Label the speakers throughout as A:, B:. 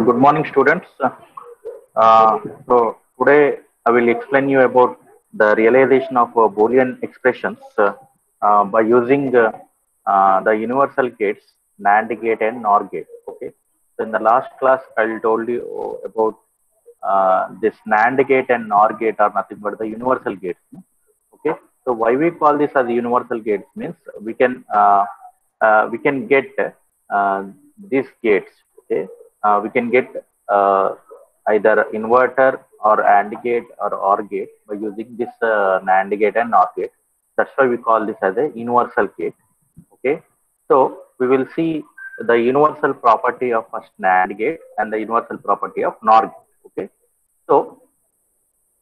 A: So good morning, students. Uh, so today I will explain you about the realization of uh, Boolean expressions uh, uh, by using uh, uh, the universal gates NAND gate and NOR gate. Okay. So in the last class, I told you about this NAND gate and NOR gate are nothing but the universal gates. Okay. So why we call this as universal gates means we can we can get these gates. Okay. Uh, we can get uh, either inverter or AND gate or OR gate by using this uh, NAND gate and NOR gate. That's why we call this as a universal gate. Okay. So we will see the universal property of first NAND gate and the universal property of NOR gate. Okay. So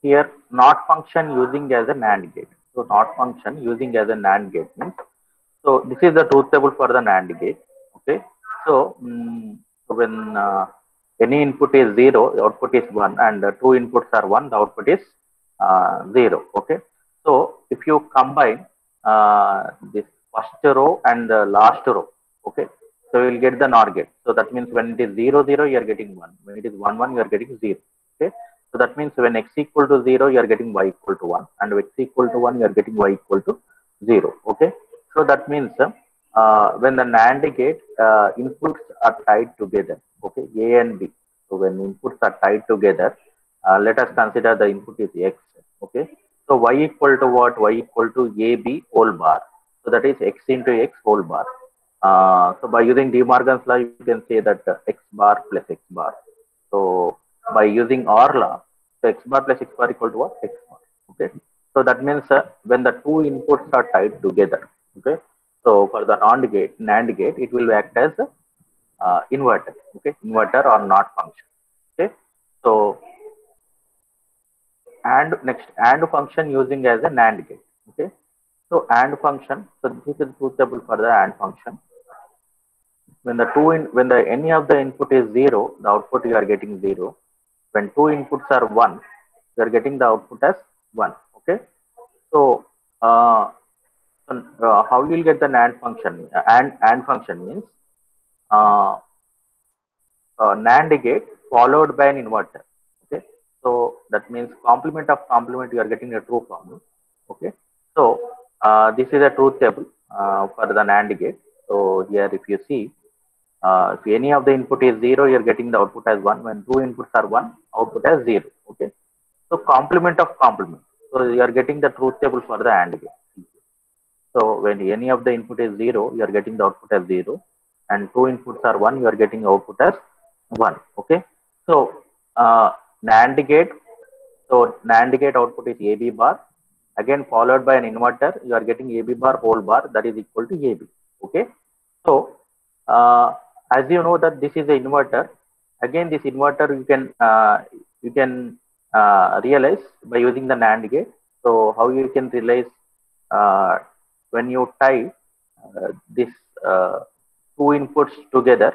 A: here not function using as a NAND gate. So not function using as a NAND gate means. So this is the truth table for the NAND gate. Okay. So, so when uh, any input is zero, the output is one, and uh, two inputs are one, the output is uh, zero. Okay. So if you combine uh, this first row and the last row, okay, so you will get the NOR gate. So that means when it is zero zero, you are getting one. When it is one one, you are getting zero. Okay. So that means when x equal to zero, you are getting y equal to one, and when x equal to one, you are getting y equal to zero. Okay. So that means uh, when the NAND gate uh, inputs are tied together, okay, A and B. So when inputs are tied together, uh, let us consider the input is x, okay. So y equal to what? Y equal to AB whole bar. So that is x into x whole bar. Uh, so by using De Morgan's law, you can say that uh, x bar plus x bar. So by using OR law, so x bar plus x bar equal to what? X bar. Okay. So that means uh, when the two inputs are tied together, okay. So for the NAND gate, NAND gate, it will act as uh, inverter, okay, inverter or not function, okay. So and next AND function using as a NAND gate, okay. So AND function, so this is truth table for the AND function. When the two in when the any of the input is zero, the output you are getting zero. When two inputs are one, you are getting the output as one, okay. So uh, uh, how you will get the NAND function? And AND function means uh, uh, NAND gate followed by an inverter. Okay, so that means complement of complement you are getting a true form. Okay, so uh, this is a truth table uh, for the NAND gate. So here, if you see, uh, if any of the input is zero, you are getting the output as one. When two inputs are one, output as zero. Okay, so complement of complement. So you are getting the truth table for the AND gate. So when any of the input is zero, you are getting the output as zero, and two inputs are one, you are getting output as one. Okay. So uh, NAND gate. So NAND gate output is AB bar. Again followed by an inverter, you are getting AB bar whole bar that is equal to AB. Okay. So uh, as you know that this is the inverter. Again, this inverter you can uh, you can uh, realize by using the NAND gate. So how you can realize uh, when you tie uh, this uh, two inputs together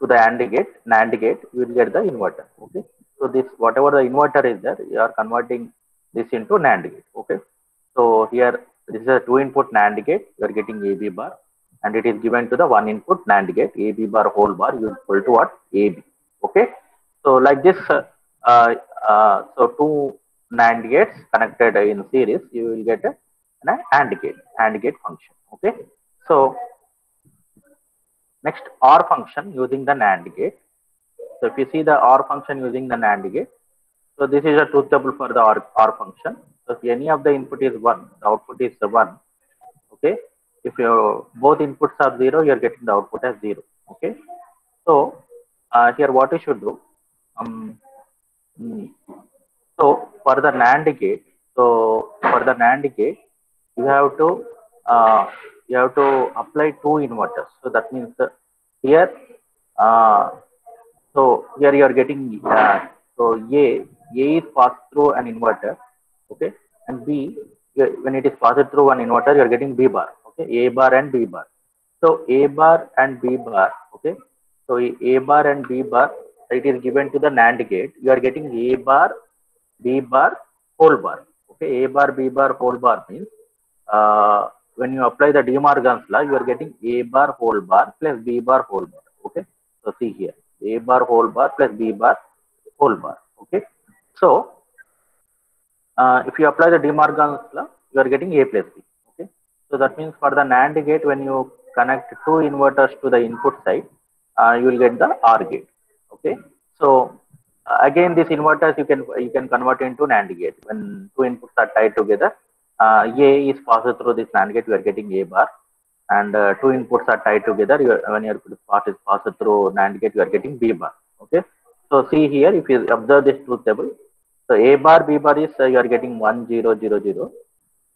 A: to the AND gate, NAND gate, you will get the inverter. Okay. So this whatever the inverter is there, you are converting this into NAND gate. Okay. So here this is a two input NAND gate, you are getting AB bar and it is given to the one input NAND gate, AB bar whole bar is equal to what? AB. Okay. So like this, uh, uh, so two NAND gates connected in series, you will get a an AND gate, AND gate function. Okay. So next OR function using the NAND gate. So if you see the OR function using the NAND gate, so this is a truth table for the OR, OR function. So if any of the input is one, the output is the one. Okay. If your both inputs are zero, you are getting the output as zero. Okay. So uh, here what you should do. Um, so for the NAND gate, so for the NAND gate, you have to uh, you have to apply two inverters. So that means here, uh, so here you are getting uh, so A A is passed through an inverter, okay, and B when it is passed through one inverter, you are getting B bar, okay, A bar and B bar. So A bar and B bar, okay. So A bar and B bar, it is given to the NAND gate. You are getting A bar, B bar, whole bar. Okay, A bar, B bar, whole bar means uh, when you apply the De Morgan's law, you are getting A bar whole bar plus B bar whole bar. Okay. So see here, a bar whole bar plus b bar whole bar. Okay? So uh, if you apply the de morgan's law you are getting a plus b. Okay? So that means for the nand gate when you connect two inverters to the input side uh, you will get the or gate. Okay? So again these inverters you can you can convert into nand gate when two inputs are tied together a is passed through this nand gate you are getting a bar. And uh, two inputs are tied together. You are, when your part is passed through NAND gate you are getting B bar. Okay? So see here if you observe this truth table so A bar B bar is uh, you are getting 1 0 0 0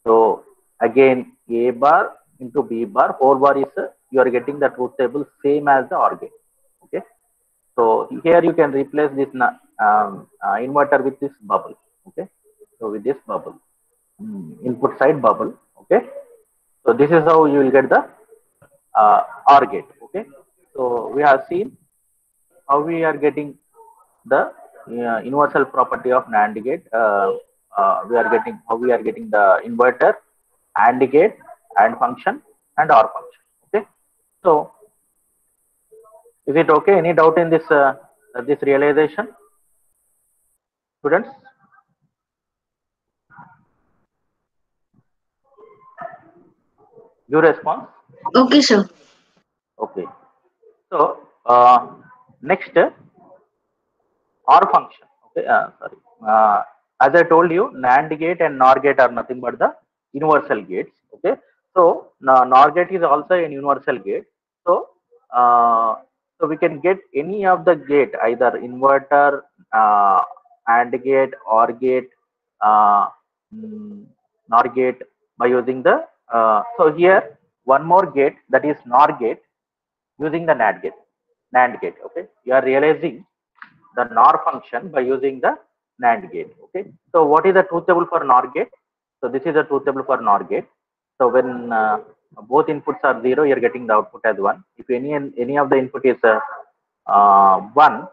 A: so again A bar into B bar 4 bar is uh, you are getting the truth table same as the OR gate okay? So here you can replace this um, uh, inverter with this bubble. Okay? So with this bubble input side bubble okay so this is how you will get the uh, OR gate. Okay. So we have seen how we are getting the uh, universal property of NAND gate. Uh, uh, we are getting how we are getting the inverter, AND gate, AND function, and OR function. Okay. So is it okay? Any doubt in this uh, this realization, students? Your response.
B: Okay, sir.
A: Okay. So uh, next OR function. Okay. Uh, sorry. Uh, as I told you, NAND gate and NOR gate are nothing but the universal gates. Okay. So now NOR gate is also an universal gate. So uh, so we can get any of the gate either inverter, uh, AND gate, OR gate, uh, mm, NOR gate by using the uh, so here one more gate that is NOR gate using the NAND gate. NAND gate. Okay, you are realizing the NOR function by using the NAND gate. Okay, so what is the truth table for NOR gate? So this is the truth table for NOR gate. So when uh, both inputs are zero, you are getting the output as one. If any any of the input is uh, uh, one,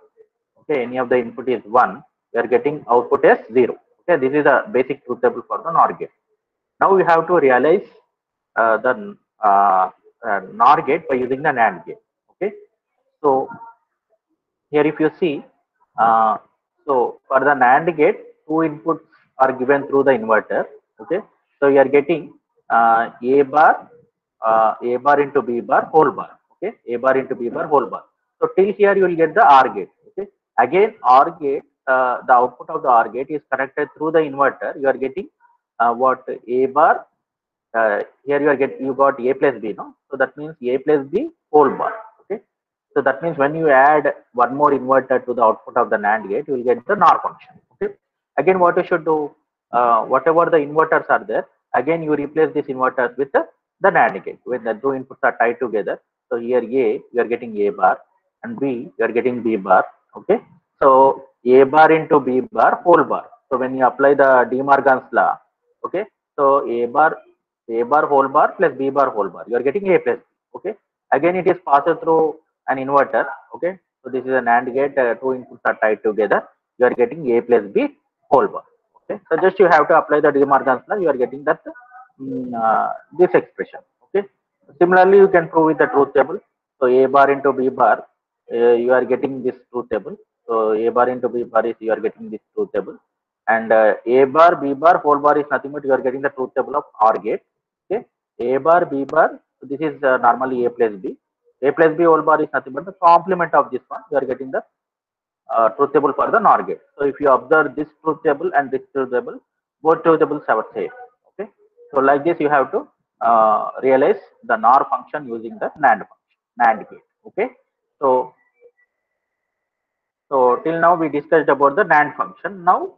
A: okay, any of the input is one, you are getting output as zero. Okay, this is the basic truth table for the NOR gate. Now we have to realize the uh, uh, NOR gate by using the NAND gate. Okay, so here if you see, uh, so for the NAND gate, two inputs are given through the inverter. Okay, so you are getting uh, A bar, uh, A bar into B bar whole bar. Okay, A bar into B bar whole bar. So till here you will get the OR gate. Okay, again OR gate, uh, the output of the OR gate is connected through the inverter. You are getting uh, what A bar uh, here you are get you got a plus b no? So that means a plus b whole bar okay? So that means when you add one more inverter to the output of the nand gate you will get the nor function okay? Again what you should do uh, whatever the inverters are there again you replace these inverters with the, the nand gate when the two inputs are tied together. So here a you are getting a bar and b you are getting b bar okay? So a bar into b bar whole bar. So when you apply the de morgan's law okay? So a bar a bar whole bar plus b bar whole bar. You are getting a plus b okay? Again it is passed through an inverter okay? So this is an and gate uh, two inputs are tied together. You are getting a plus b whole bar okay? So just you have to apply the de morgan's law you are getting that mm, uh, this expression okay? Similarly you can prove with the truth table. So a bar into b bar uh, you are getting this truth table. So a bar into b bar is you are getting this truth table. And uh, a bar b bar whole bar is nothing but you are getting the truth table of or gate a bar b bar this is uh, normally a plus b. A plus b whole bar is nothing but the complement of this one. You are getting the uh, truth table for the NOR gate. So if you observe this truth table and this truth table both truth tables have same okay? So like this you have to uh, realize the NOR function using the NAND function NAND gate okay? So so till now we discussed about the NAND function. Now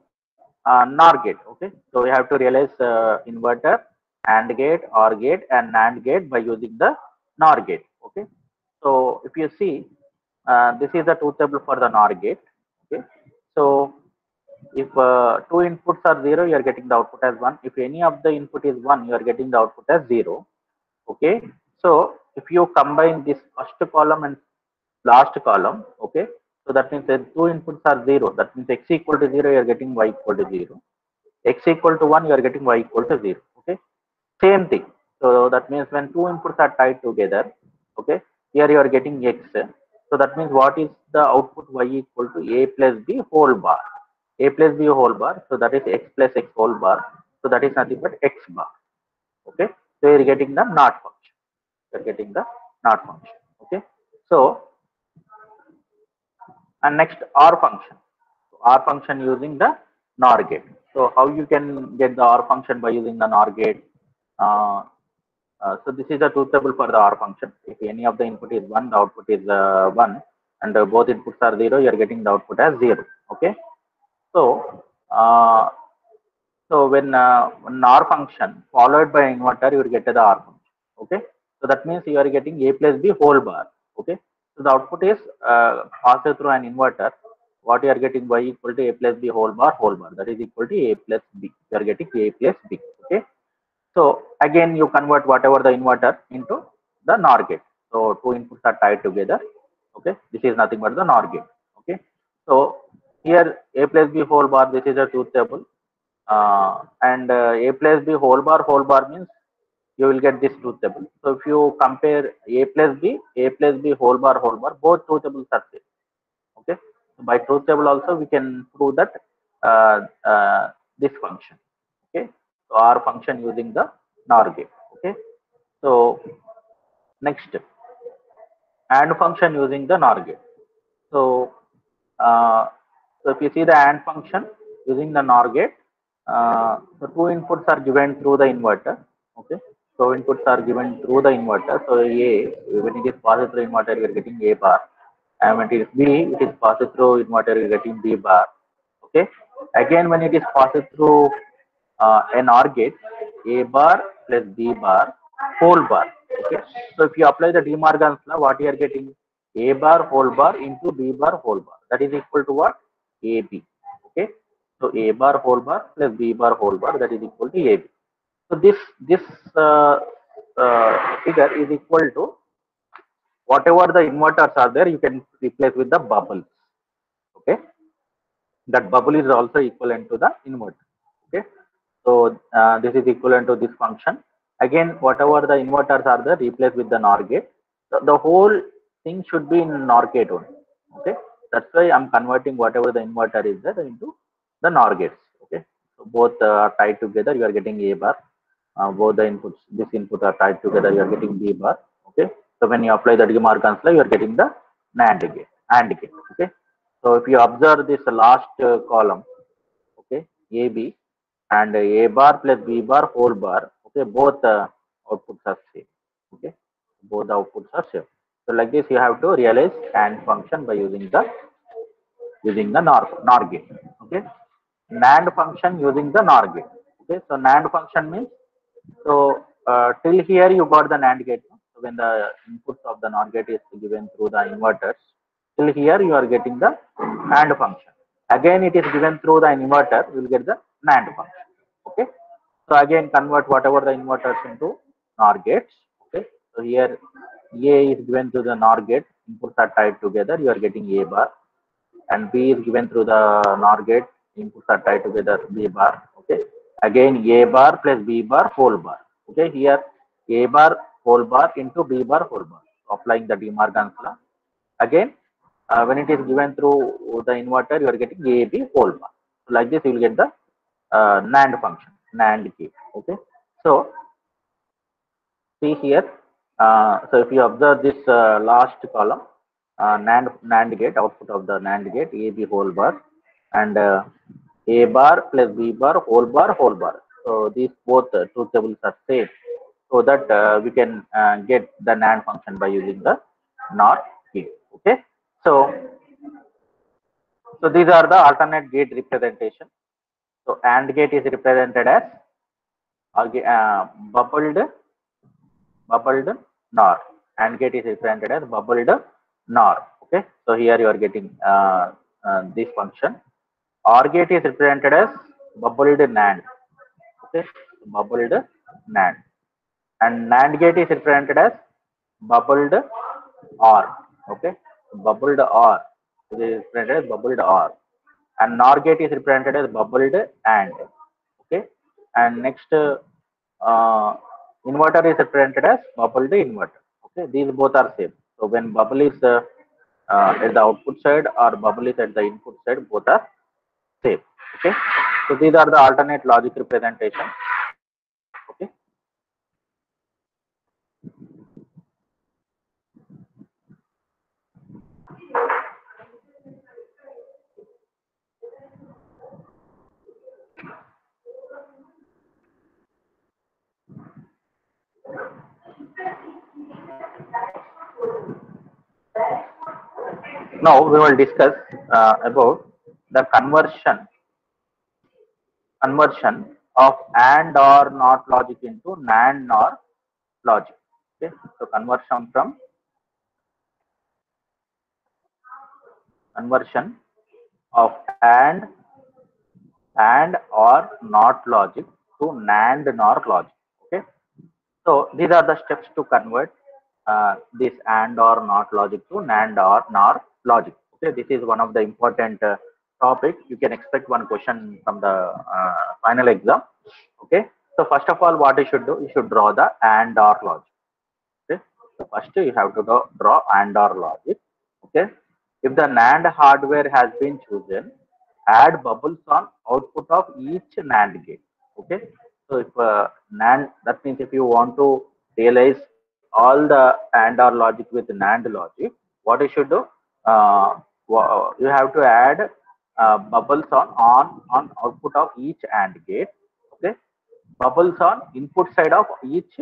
A: uh, NOR gate okay? So we have to realize uh, inverter AND gate, OR gate, and NAND gate by using the NOR gate. Okay. So if you see, uh, this is the truth table for the NOR gate. Okay. So if uh, two inputs are zero, you are getting the output as one. If any of the input is one, you are getting the output as zero. Okay. So if you combine this first column and last column, okay. So that means that two inputs are zero. That means x equal to zero, you are getting y equal to zero. X equal to one, you are getting y equal to zero. Same thing so that means when two inputs are tied together okay here you are getting x so So that means what is the output y equal to a plus b whole bar. a plus b whole bar. So that is x plus x whole bar. So that is nothing but x bar. Okay. So you are getting the not function. You are getting the not function. Okay. So and next OR function. So OR function using the NOR gate. So how you can get the OR function by using the NOR gate? Uh, uh, so this is the truth table for the OR function. If any of the input is 1, the output is uh, 1 and both inputs are 0, you are getting the output as 0. Okay. So, so when uh, an function followed by inverter, you will get the OR function. Okay. So that means you are getting A plus B whole bar. Okay. So the output is uh, passed through an inverter. What you are getting y equal to A plus B whole bar whole bar. That is equal to A plus B. You are getting A plus B. Okay. So again, you convert whatever the inverter into the NOR gate. So two inputs are tied together. Okay. This is nothing but the NOR gate. Okay. So here A plus B whole bar. This is a truth table. Uh, and uh, A plus B whole bar whole bar means you will get this truth table. So if you compare A plus B, A plus B whole bar whole bar, both truth tables are same. Okay. So by truth table also we can prove that uh, uh, this function. Okay. So function using the NOR gate. Okay. So next AND function using the NOR gate. So uh, so if you see the AND function using the NOR gate, uh, the two inputs are given through the inverter. Okay. So inputs are given through the inverter. So A, when it is passed through inverter, you are getting A bar. And when it is B, it is passed through inverter, you are getting B bar. Okay. Again, when it is passed through uh, an OR gate, A bar plus B bar whole bar. Okay. So if you apply the De Morgan's law, what you are getting? A bar whole bar into B bar whole bar. That is equal to what? AB. Okay. So A bar whole bar plus B bar whole bar that is equal to AB. So this this uh, uh, figure is equal to whatever the inverters are there, you can replace with the bubble. Okay, that bubble is also equivalent to the inverter. So uh, this is equivalent to this function. Again, whatever the inverters are there, replace with the NOR gate. So the whole thing should be in NOR gate only. Okay, that's why I'm converting whatever the inverter is there into the NOR gates. Okay, so both are tied together. You are getting A bar uh, both the inputs, this input are tied together, you are getting B bar. Okay. So when you apply De Morgan's law, you are getting the NAND gate, AND gate. Okay. So if you observe this last uh, column, okay, AB and A bar plus B bar whole bar, okay, both uh, outputs are same. Okay. Both outputs are same. So like this, you have to realize AND function by using the using the NOR, NOR gate. Okay. NAND function using the NOR gate. Okay. So NAND function means so uh, till here you got the NAND gate. So when the inputs of the NOR gate is given through the inverters, till here you are getting the AND function. Again it is given through the inverter, you will get the NAND function. So again convert whatever the inverters into NOR gates. Okay. So here A is given through the NOR gate, inputs are tied together, you are getting A bar. And B is given through the NOR gate, inputs are tied together, B bar. Okay again a bar plus b bar whole bar okay here a bar whole bar into b bar whole bar applying the de morgan's law again uh, when it is given through the inverter you are getting a b whole bar so like this you will get the uh, nand function nand gate okay so see here uh, so if you observe this uh, last column uh, nand nand gate output of the nand gate a b whole bar and a bar plus b bar whole bar whole bar. So these both uh, truth tables are same, so that uh, we can uh, get the NAND function by using the NOR gate. Okay, so so these are the alternate gate representation. So AND gate is represented as uh, bubbled bubbled NOR. AND gate is represented as bubbled NOR. Okay, so here you are getting this function OR gate is represented as bubbled NAND. Okay, bubbled NAND. And NAND gate is represented as bubbled OR. Okay, bubbled OR. It is represented as bubbled OR. And NOR gate is represented as bubbled AND. Okay, and next uh, inverter is represented as bubbled inverter. Okay, these both are same. So when bubble is uh, uh, at the output side or bubble is at the input side, both are same. Okay. So these are the alternate logic representation. Okay. Now we will discuss uh, about the conversion conversion of AND or NOT logic into NAND or logic. Okay, so conversion from conversion of AND AND or NOT logic to NAND NOR logic. Okay, so these are the steps to convert uh, this AND or NOT logic to NAND or NOR logic. Okay, this is one of the important uh, topic. You can expect one question from the uh, final exam. Okay, so first of all, what you should do, you should draw the AND OR logic. Okay, so first you have to draw, draw AND OR logic. Okay, if the NAND hardware has been chosen, add bubbles on output of each NAND gate. Okay, so if uh, NAND, that means if you want to realize all the AND OR logic with NAND logic, what you should do, uh, you have to add uh, bubbles on on on output of each AND gate. Okay, bubbles on input side of each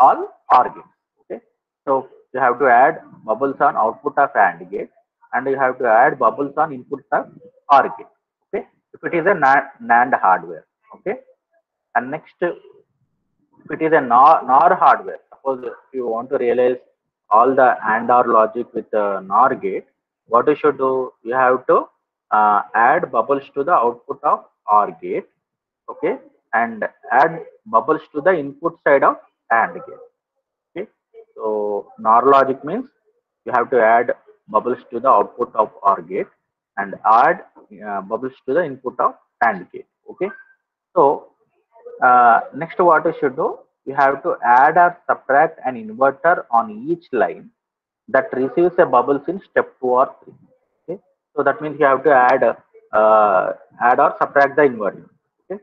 A: all OR gates. Okay, so you have to add bubbles on output of AND gate, and you have to add bubbles on input of OR gate. Okay, if it is a NAND hardware. Okay, and next if it is a NOR, NOR hardware. Suppose if you want to realize all the AND OR logic with the NOR gate, what you should do? You have to uh, add bubbles to the output of OR gate, okay, and add bubbles to the input side of AND gate. Okay, so NOR logic means you have to add bubbles to the output of OR gate and add uh, bubbles to the input of AND gate. Okay, so uh, next what you should do? You have to add or subtract an inverter on each line that receives a bubbles in step two or three. Okay, so that means you have to add uh, add or subtract the inverter. Okay,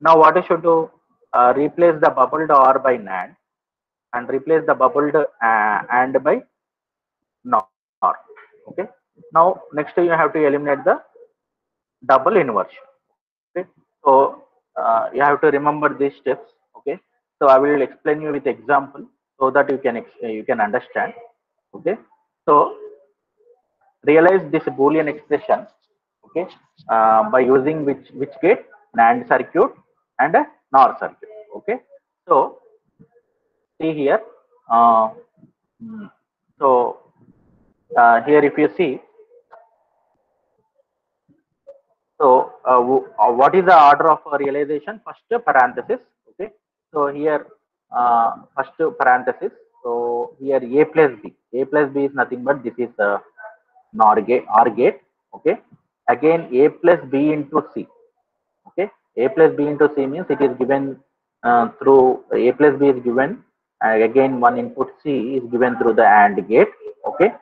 A: now what I should do? Uh, replace the bubbled OR by NAND and replace the bubbled uh, AND by NOR. Okay, now next you have to eliminate the double inversion. Okay, so uh, you have to remember these steps. Okay, so I will explain you with example so that you can you can understand okay. So realize this boolean expression okay uh, by using which which gate? Nand circuit and a nor circuit okay. So see here uh, so uh, here if you see so uh, what is the order of realization? First parenthesis okay. So here uh, first parenthesis so here A plus B. A plus B is nothing but this is the NOR gate, OR gate. Okay. Again A plus B into C. Okay. A plus B into C means it is given uh, through A plus B is given. And again one input C is given through the AND gate. Okay.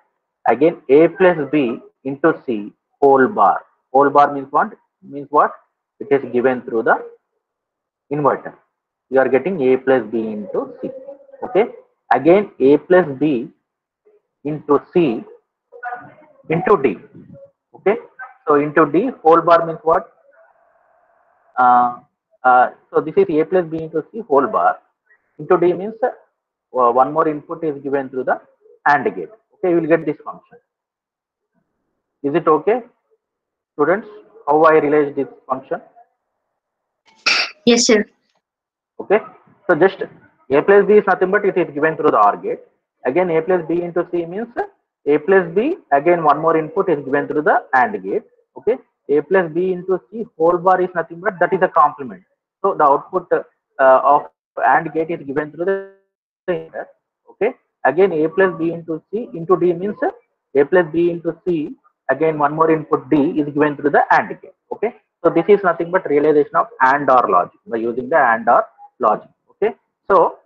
A: Again A plus B into C whole bar. Whole bar means what? Means what? It is given through the inverter. You are getting A plus B into C. Okay again a plus b into c into d. Okay? So into d whole bar means what? Uh, uh, so this is a plus b into c whole bar. Into d means uh, one more input is given through the AND gate. Okay? You will get this function. Is it okay? Students how i realize this function?
B: Yes sir.
A: Okay? So just a plus b is nothing but it is given through the OR gate. Again, a plus b into c means uh, a plus b. Again, one more input is given through the AND gate. Okay, a plus b into c whole bar is nothing but that is a complement. So the output uh, uh of AND gate is given through the okay. Again, a plus b into c into d means uh, a plus b into c. Again, one more input d is given through the AND gate. Okay, so this is nothing but realization of AND OR logic by using the AND OR logic. Okay, so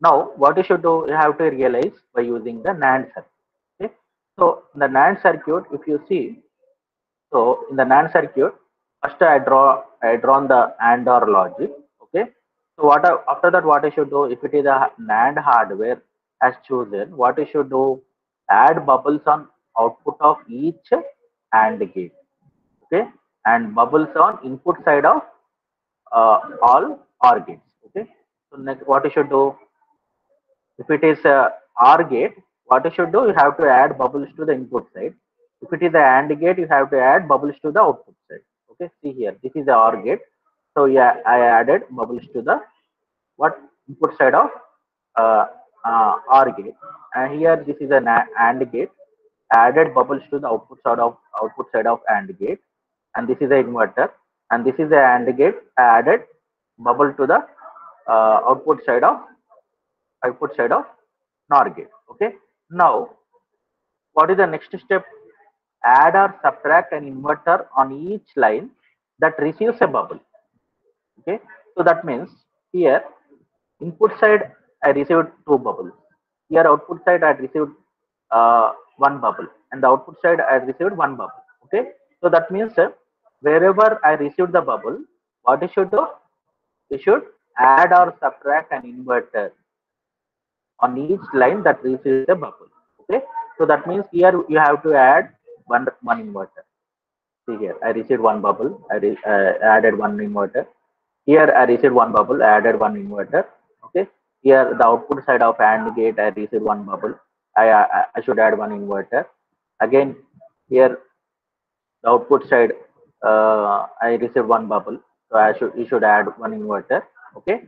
A: now what you should do you have to realize by using the NAND circuit okay So in the NAND circuit, if you see, so in the NAND circuit, first I draw I drawn the AND OR logic. Okay. So what I, after that, what I should do if it is a NAND hardware as chosen, what I should do add bubbles on output of each AND gate. Okay, and bubbles on input side of uh, all OR gates. Okay. So next, what you should do if it is a OR gate, what you should do you have to add bubbles to the input side. If it is a AND gate, you have to add bubbles to the output side. Okay, see here, this is the OR gate. So yeah, I added bubbles to the what input side of uh, uh, OR gate, and here this is an AND gate. Added bubbles to the output side of output side of AND gate, and this is the inverter, and this is the AND gate. Added bubble to the uh, output side of output side of NOR gate. Okay. Now, what is the next step? Add or subtract an inverter on each line that receives a bubble. Okay. So that means here input side I received two bubbles. Here output side I received uh, one bubble, and the output side I received one bubble. Okay. So that means uh, wherever I received the bubble, what you should do? You should add or subtract an inverter on each line that receives a bubble. Okay, so that means here you have to add one one inverter. See here, I received one bubble. I uh, added one inverter. Here I received one bubble. I added one inverter. Okay, here the output side of AND gate I received one bubble. I I, I should add one inverter. Again here the output side uh, I received one bubble. So I should you should add one inverter. Okay.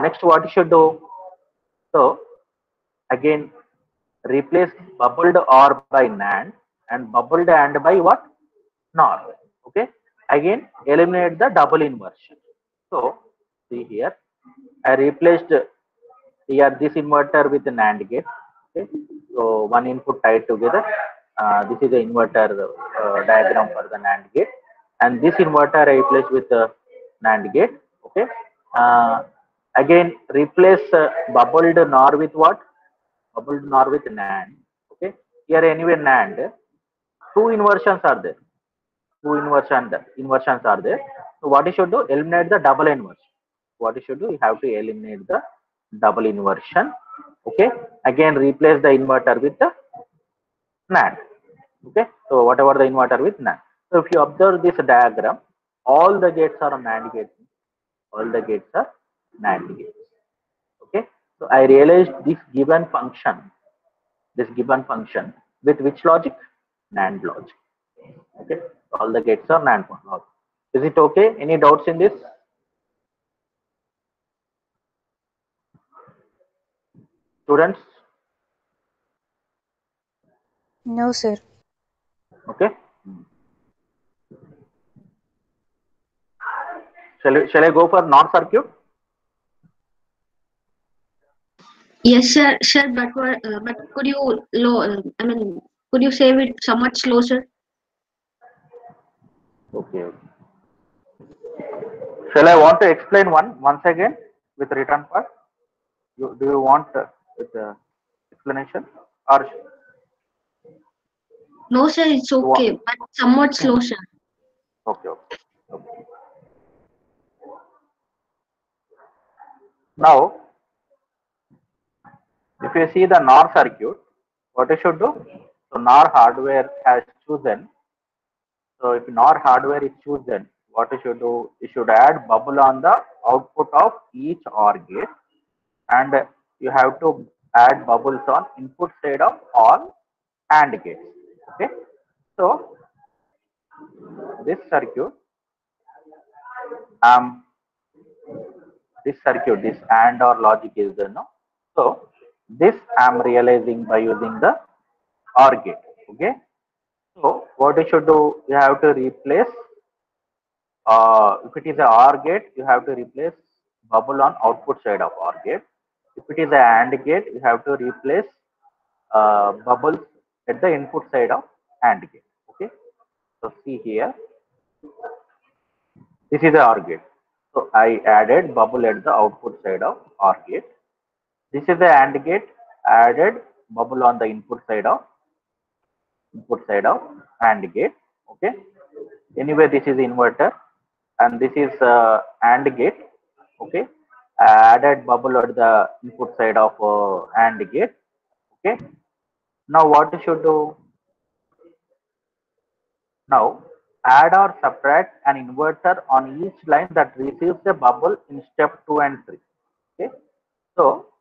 A: Next, what you should do? So again replace bubbled OR by NAND and bubbled AND by what? NOR. Okay. Again, eliminate the double inversion. So, see here, I replaced here this inverter with NAND gate. Okay. So, one input tied together. Uh, this is the inverter uh, diagram for the NAND gate. And this inverter I replaced with the NAND gate. Okay. Uh, again, replace uh, bubbled NOR with what? Bubbled NOR with NAND. Okay, here anyway NAND, two inversions are there. Two inversion inversions are there. So what you should do? Eliminate the double inversion. What you should do? You have to eliminate the double inversion. Okay, again replace the inverter with the NAND. Okay, so whatever the inverter with NAND. So if you observe this diagram, all the gates are NAND gates. All the gates are NAND gates. So I realized this given function, this given function with which logic? NAND logic. Okay, all the gates are NAND logic. Is it okay? Any doubts in this? Students?
B: No, sir.
A: Okay. Shall I, shall I go for NOR circuit?
C: Yes, sir, sir, but uh, but could you low? Uh, I mean, could you save it somewhat slow, sir?
A: Okay. Shall I want to explain one once again with return part? You, do you want uh, with uh, explanation or
C: No, sir, it's okay, but somewhat slow, sir.
A: okay, okay, okay. Now, if you see the NOR circuit, what you should do? So NOR hardware has chosen. So if NOR hardware is chosen, what you should do? You should add bubble on the output of each OR gate, and you have to add bubbles on input side of all AND gates. Okay. So this circuit, um, this circuit, this AND or logic is there, no? So this I'm realizing by using the OR gate. Okay. So what you should do, you have to replace, uh, if it is a OR gate, you have to replace bubble on output side of OR gate. If it is a AND gate, you have to replace uh, bubbles at the input side of AND gate. Okay. So see here, this is the OR gate. So I added bubble at the output side of OR gate. This is the AND gate added bubble on the input side of input side of AND gate. Okay. Anyway, this is inverter and this is uh, AND gate. Okay. added bubble at the input side of uh, AND gate. Okay. Now what you should do? Now add or subtract an inverter on each line that receives a bubble in step 2 and 3. Okay. So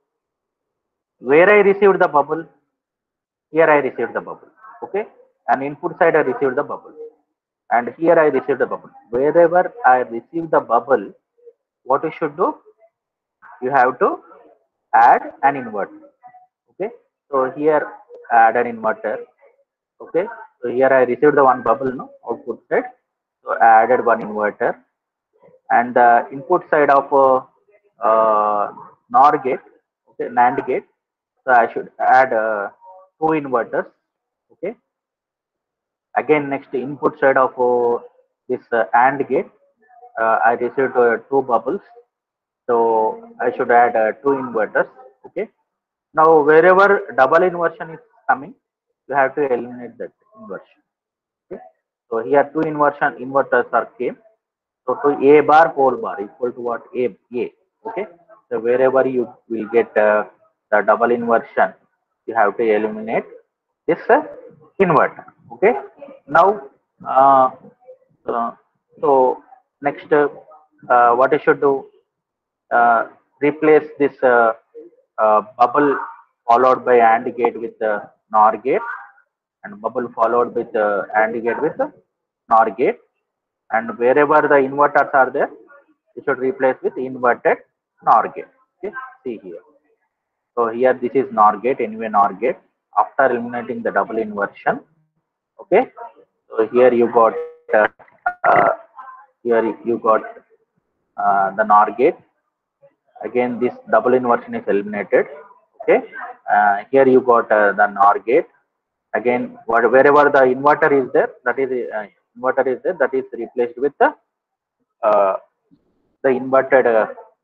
A: where I received the bubble, here I received the bubble. Okay. And input side I received the bubble. And here I received the bubble. Wherever I receive the bubble, what you should do? You have to add an inverter. Okay. So here add an inverter. Okay. So here I received the one bubble no output side. So I added one inverter. And the input side of uh, uh, NOR gate, okay, NAND gate. So I should add uh, two inverters. Okay. Again, next input side of uh, this uh, AND gate, uh, I received uh, two bubbles. So I should add uh, two inverters. Okay. Now wherever double inversion is coming, you have to eliminate that inversion. Okay. So here two inversion inverters are came. So to A bar whole bar equal to what A A. Okay. So wherever you will get uh, the double inversion, you have to eliminate this uh, inverter. Okay. Now, uh, uh, so next, uh, uh, what you should do? Uh, replace this bubble followed by AND gate with the NOR gate, and bubble followed with uh, AND gate with the NOR gate, and wherever the inverters are there, you should replace with inverted NOR gate. Okay, see here. So here this is NOR gate, anyway NOR gate. After eliminating the double inversion, okay. So here you got uh, uh, here you got uh, the NOR gate. Again, this double inversion is eliminated. Okay. Uh, here you got uh, the NOR gate. Again, what, wherever the inverter is there, that is uh, inverter is there, that is replaced with the the inverted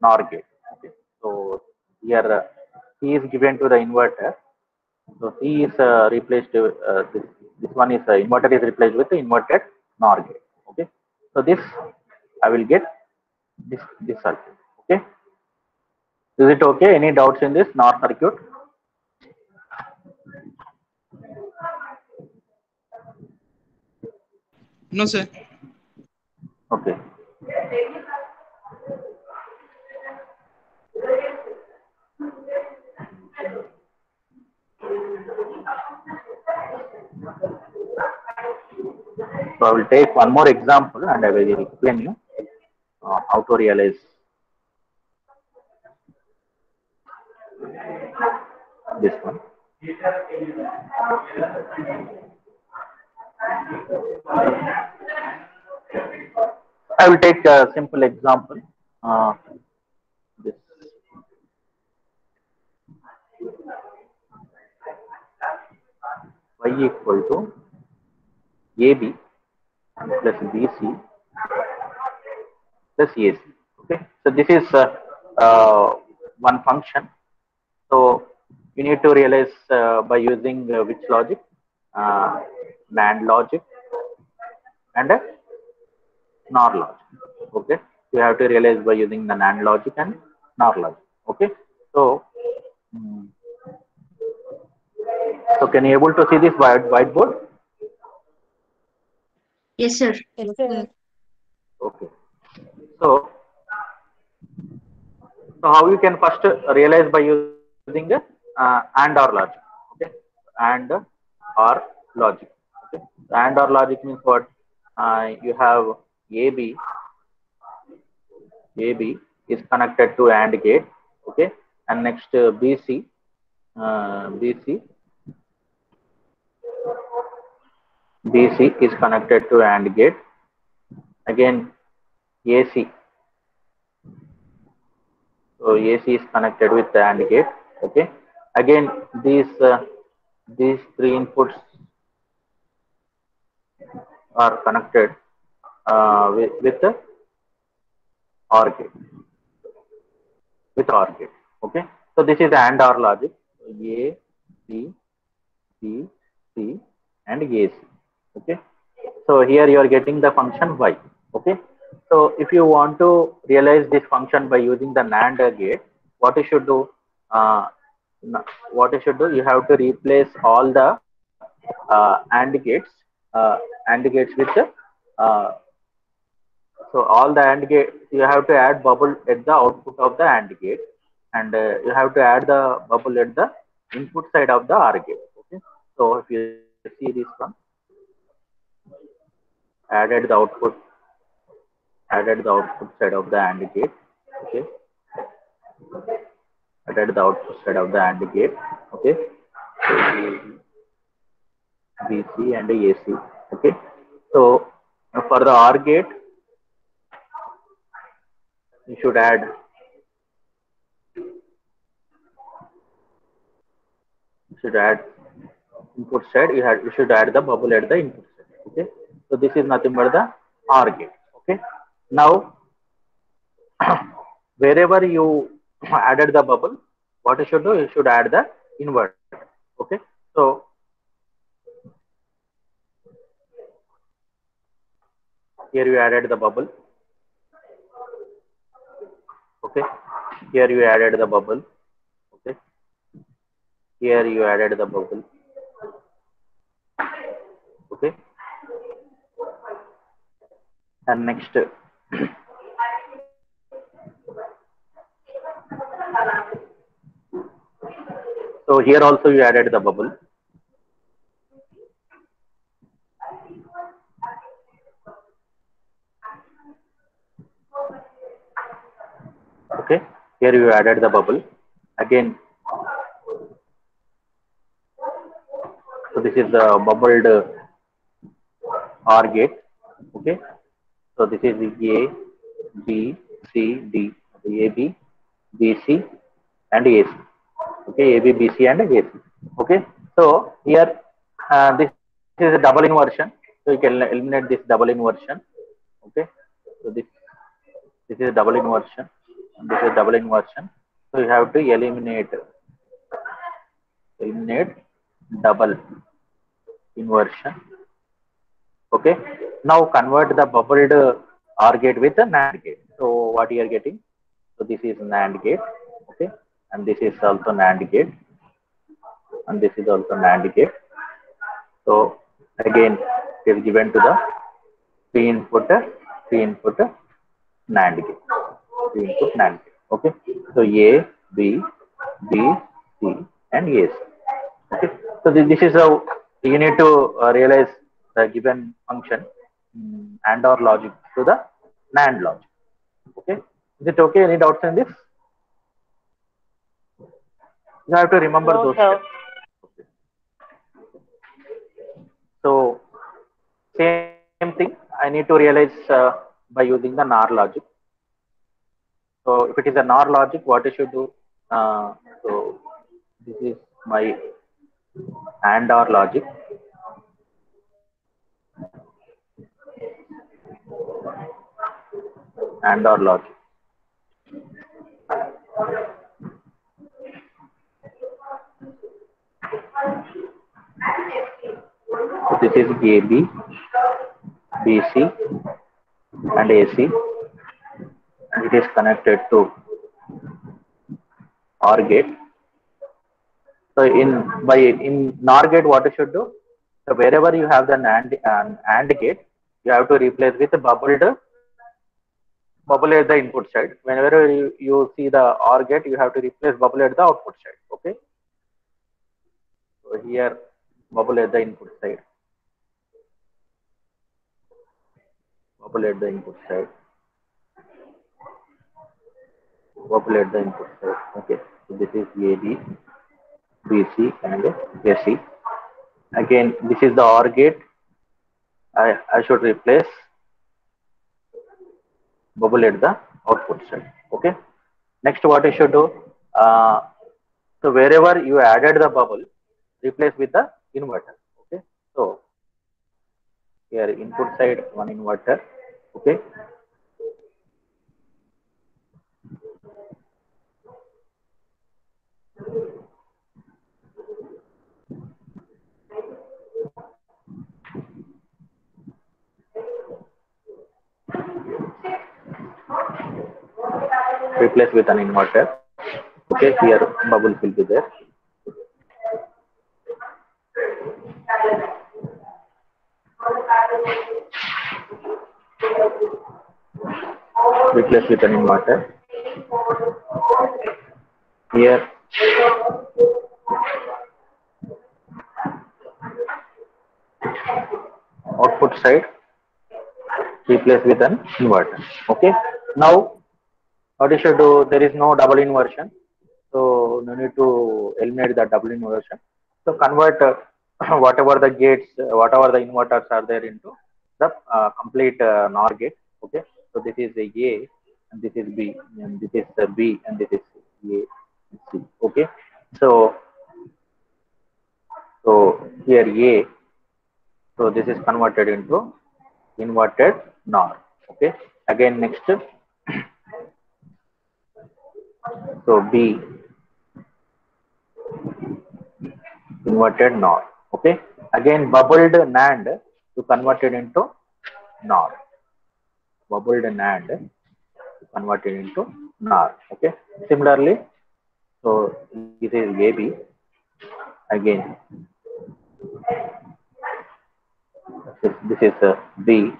A: NOR gate. Okay. So here C is given to the inverter. So C is uh, replaced. Uh, this, this one is uh, inverter is replaced with the inverted NOR gate. Okay. So this I will get this this circuit. Okay. Is it okay? Any doubts in this NOR circuit?
D: No, sir.
A: Okay. So I will take one more example and I will explain you uh, how to realize this one. I will take a simple example. Uh, this y equal to AB plus BC plus AC. Okay, so this is uh, uh, one function. So you need to realize uh, by using uh, which logic, uh, NAND logic, and uh, NOR logic. Okay, you have to realize by using the NAND logic and NOR logic. Okay, so mm, so can you able to see this white whiteboard?
C: Yes, sir.
B: Yes, sir.
A: Okay. So, so how you can first realize by using the uh, and or logic. Okay, and or logic. Okay, and or logic means what? Uh, you have AB. AB is connected to AND gate. Okay, and next uh, BC. Uh, BC. BC is connected to AND gate. Again, AC. So AC is connected with the AND gate. Okay. Again, these uh, these three inputs are connected uh, with with the OR gate. With OR gate. Okay. So this is AND OR logic. A, B, C, C, and AC. Okay. So here you are getting the function y. Okay. So if you want to realize this function by using the NAND gate, what you should do? Uh, what you should do? You have to replace all the uh, AND gates, uh, AND gates with the uh, so all the AND gate you have to add bubble at the output of the AND gate, and uh, you have to add the bubble at the input side of the OR gate. Okay. So if you see this one, added the output, added the output side of the AND gate. Okay. Added the output side of the AND gate. Okay. BC and AC. Okay. So for the OR gate, you should add you should add input side. You had you should add the bubble at the input side. Okay. So this is nothing but the OR gate. Okay. Now wherever you added the bubble, what you should do, you should add the inverter. Okay. So here you added the bubble okay here you added the bubble okay here you added the bubble okay and next so here also you added the bubble. Okay here you added the bubble. Again. So this is the bubbled uh, OR gate. Okay so this is the a b c d the a b b c and ac okay a b b c and ac okay so here uh, this is a double inversion so you can eliminate this double inversion okay so this this is a double inversion this is a double inversion. So you have to eliminate eliminate double inversion. Okay. Now convert the bubbled OR gate with a NAND gate. So what you are getting? So this is NAND gate. Okay. And this is also NAND gate. And this is also NAND gate. So again it is given to the three input, three input NAND gate input NAND. gate. Okay. So A, B, B, C, and A. Okay. So this, is how you need to uh, realize the given function and or logic to the NAND logic. Okay. Is it okay? Any doubts in this? You have to remember
D: No,
A: those
D: sir.
A: Okay. So same thing. I need to realize uh, by using the NOR logic. So if it is a NOR logic, what I should do? Uh, so this is my AND OR logic. AND OR logic. So this is AB, BC, and AC and it is connected to OR gate. So in by in NOR gate, what you should do? So wherever you have the NAND um, AND gate, you have to replace with a bubbled bubble at the input side. Whenever you, you see the OR gate, you have to replace bubble at the output side. Okay. So here bubble at the input side. Bubble at the input side populate the input side. Okay, so this is AB, BC, and AC. Again, this is the OR gate. I, I should replace bubble at the output side. Okay. Next, what I should do? Uh, so wherever you added the bubble, replace with the inverter. Okay. So here input side one inverter. Okay. Replace with an inverter. Okay here bubble will be there. Replace with an inverter. Here. Output side. Replace with an inverter. Okay now you do there is no double inversion. So no need to eliminate the double inversion. So convert uh, whatever the gates uh, whatever the inverters are there into the uh, complete uh, NOR gate. Okay? So this is a A and this is B and this is uh, B and this is A and C. Okay? So so here A. So this is converted into inverted NOR. Okay? Again next so B inverted NOR. Okay. Again, bubbled NAND to convert it into NOR. Bubbled NAND to convert it into NOR. Okay. Similarly, so this is AB. Again, this, is uh, B.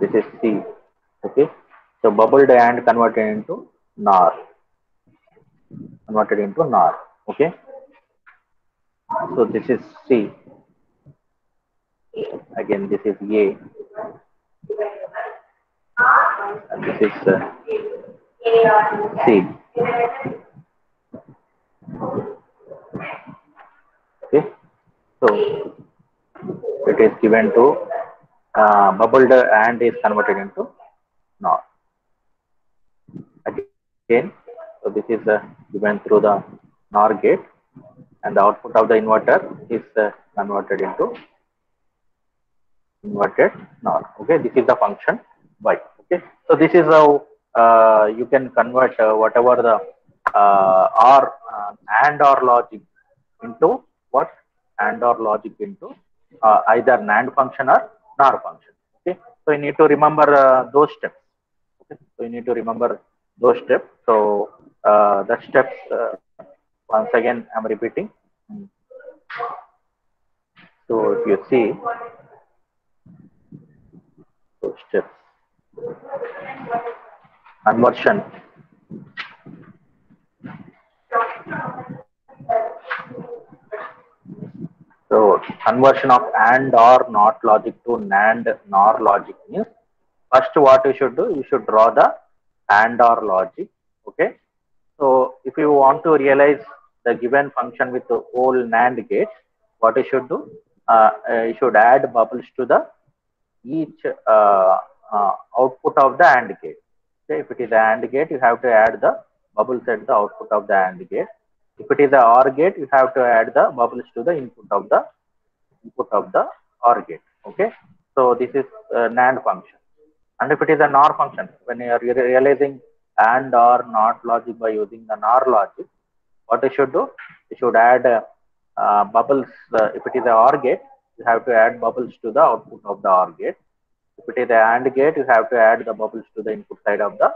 A: This is C. Okay. So bubbled and converted into NOR. Converted into NOR. Okay. So this is C. Again, this is A. And this is uh, C. Okay. So it is given to uh, bubbled and is converted into NOR. Again, so this is uh, given through the NOR gate and the output of the inverter is uh, converted into inverted NOR. Okay, this is the function Y. Okay, so this is how uh, you can convert uh, whatever the uh, OR uh, AND OR logic into what AND OR logic into uh, either NAND function or NOR function. Okay, so you need to remember uh, those steps. So you need to remember those steps. So uh, the steps uh, once again I'm repeating. So if you see those steps, conversion. So conversion of AND or NOT logic to NAND NOR logic means first what you should do, you should draw the AND OR logic. Okay. So if you want to realize the given function with the whole NAND gate, what you should do, uh, uh, you should add bubbles to the each uh, uh, output of the AND gate. Okay. If it is AND gate, you have to add the bubbles at the output of the AND gate. If it is the OR gate, you have to add the bubbles to the input of the input of the OR gate. Okay. So this is uh, NAND function. And if it is a NOR function, when you are realizing AND or NOT logic by using the NOR logic, what you should do? You should add uh, uh, bubbles. Uh, if it is a OR gate, you have to add bubbles to the output of the OR gate. If it is a AND gate, you have to add the bubbles to the input side of the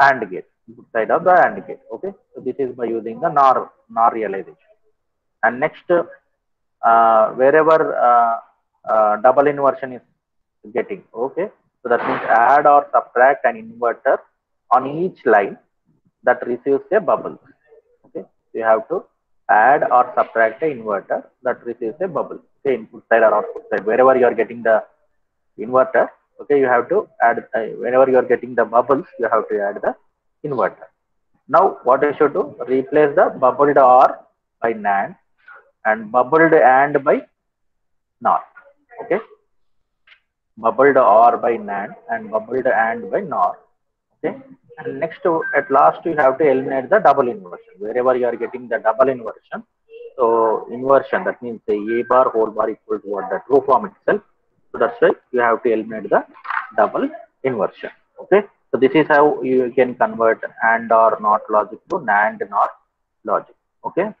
A: AND gate, input side of the AND gate. Okay, so this is by using the NOR NOR realization. And next, uh, wherever uh, uh, double inversion is getting okay? So that means add or subtract an inverter on each line that receives a bubble okay? You have to add or subtract a inverter that receives a bubble okay input side or output side. Wherever you are getting the inverter okay you have to add uh, whenever you are getting the bubbles you have to add the inverter. Now what you should do replace the bubbled or by NAND and bubbled and by NOT okay bubbled or by NAND and bubbled and by NOR. Okay. And next, to, at last, you have to eliminate the double inversion. Wherever you are getting the double inversion, so inversion that means the A bar whole bar equal to what the true form itself. So that's why you have to eliminate the double inversion. Okay. So this is how you can convert AND or NOT logic to NAND NOR logic. Okay.